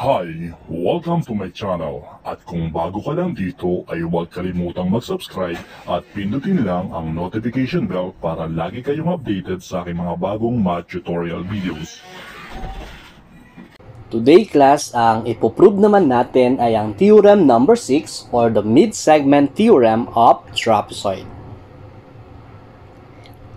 Hi! Welcome to my channel. At kung bago ka lang dito ay huwag kalimutang mag-subscribe at pindutin lang ang notification bell para lagi kayong updated sa aking mga bagong math tutorial videos. Today class, ang ipoprove naman natin ay ang theorem number 6 or the mid-segment theorem of trapezoid.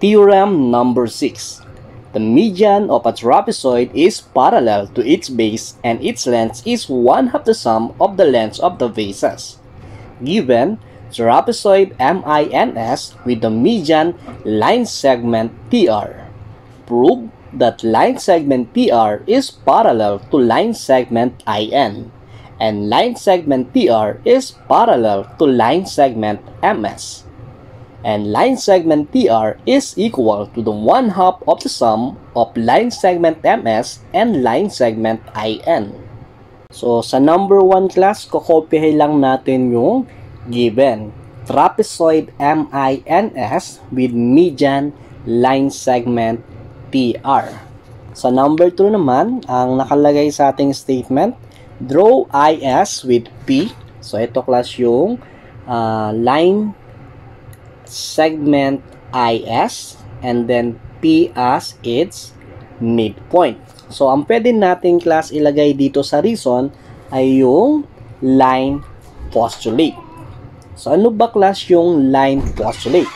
Theorem number 6. The median of a trapezoid is parallel to its base and its length is one half the sum of the lengths of the bases. Given trapezoid MINS with the median line segment PR. Prove that line segment PR is parallel to line segment IN and line segment PR is parallel to line segment MS and line segment PR is equal to the one half of the sum of line segment MS and line segment IN. So, sa number 1 class, kokopyahin lang natin yung given. Trapezoid MINS with median line segment PR. Sa number 2 naman, ang nakalagay sa ating statement, draw IS with P. So, ito class yung uh, line segment IS and then P as its midpoint. So, ang pwede nating class ilagay dito sa reason ay yung line postulate. So, ano ba class yung line postulate?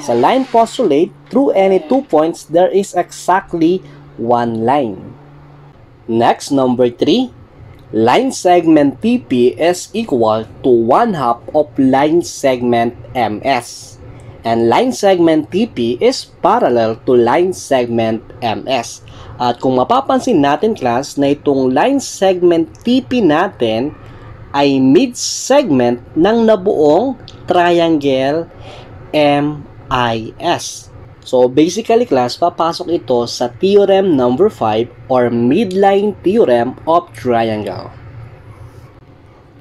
Sa line postulate, through any two points, there is exactly one line. Next, number 3, line segment PP is equal to 1 half of line segment MS and line segment TP is parallel to line segment MS. At kung mapapansin natin class na itong line segment TP natin ay mid-segment ng nabuong triangle MIS. So basically class, papasok ito sa theorem number 5 or midline theorem of triangle.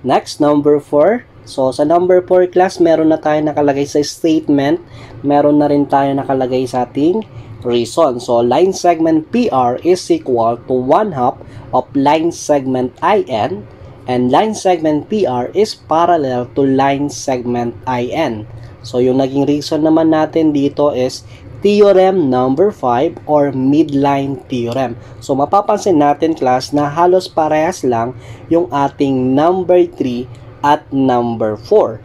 Next, number 4. So, sa number 4 class, meron na tayo nakalagay sa statement. Meron na rin tayo nakalagay sa ating reason. So, line segment PR is equal to 1 half of line segment IN and line segment PR is parallel to line segment IN. So, yung naging reason naman natin dito is theorem number 5 or midline theorem. So, mapapansin natin class na halos parehas lang yung ating number 3 at number 4.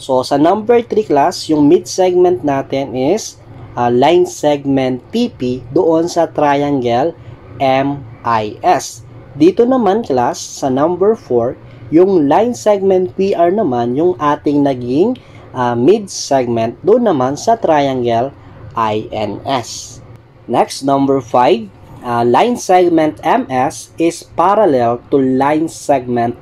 So, sa number 3 class, yung mid-segment natin is uh, line segment TP doon sa triangle MIS. Dito naman class, sa number 4, yung line segment PR naman yung ating naging uh, mid-segment doon naman sa triangle INS. Next, number 5, uh, line segment MS is parallel to line segment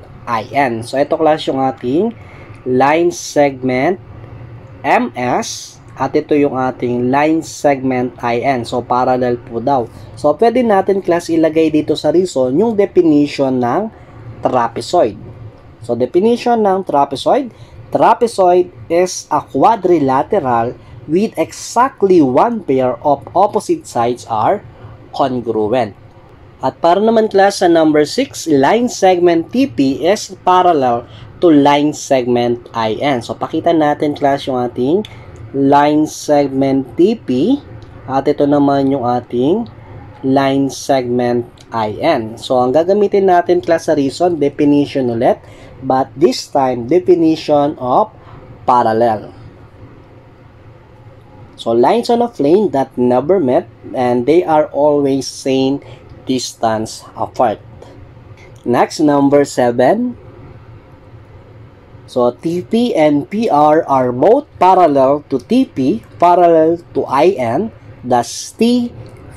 IN. So, ito class yung ating line segment MS at ito yung ating line segment IN. So, parallel po daw. So, pwede natin class ilagay dito sa reason yung definition ng trapezoid. So, definition ng trapezoid. Trapezoid is a quadrilateral with exactly one pair of opposite sides are congruent. At para naman class sa number 6, line segment TP is parallel to line segment IN. So pakita natin class yung ating line segment TP at ito naman yung ating line segment IN. So ang gagamitin natin class sa reason, definition ulit, but this time definition of parallel. So lines on a plane that never met and they are always same distance apart. Next, number 7. So TP and PR are both parallel to TP, parallel to IN, thus T,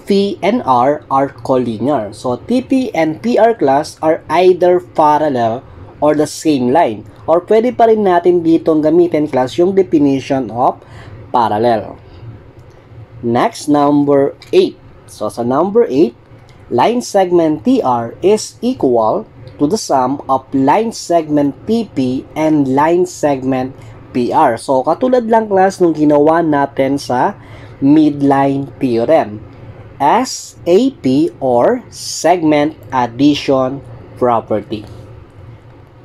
P, and R are collinear. So TP and PR class are either parallel or the same line. Or pwede pa rin natin ditong gamitin class yung definition of parallel. Next, number 8. So, sa number 8, line segment TR is equal to the sum of line segment TP and line segment PR. So, katulad lang class nung ginawa natin sa midline theorem. SAP or segment addition property.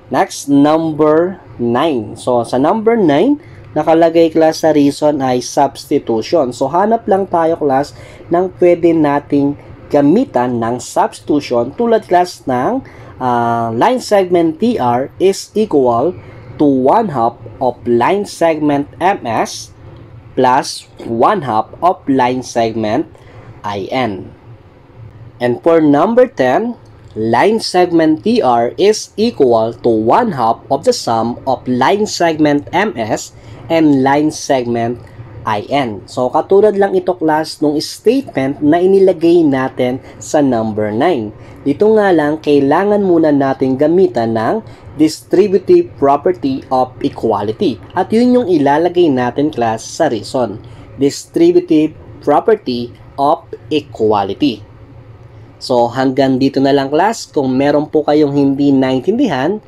Next, number 9. So, sa number 9, nakalagay class sa reason ay substitution. So, hanap lang tayo class ng pwede nating gamitan ng substitution tulad class ng uh, line segment TR is equal to 1 half of line segment MS plus 1 half of line segment IN. And for number 10, line segment TR is equal to 1 half of the sum of line segment MS and line segment IN. So, katulad lang ito class nung statement na inilagay natin sa number 9. Dito nga lang, kailangan muna natin gamitan ng distributive property of equality. At yun yung ilalagay natin class sa reason. Distributive property of equality. So hanggang dito na lang class. Kung meron po kayong hindi naintindihan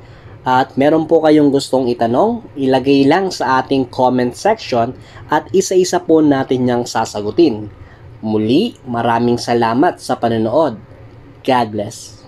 at meron po kayong gustong itanong, ilagay lang sa ating comment section at isa-isa po natin niyang sasagutin. Muli, maraming salamat sa panonood. God bless.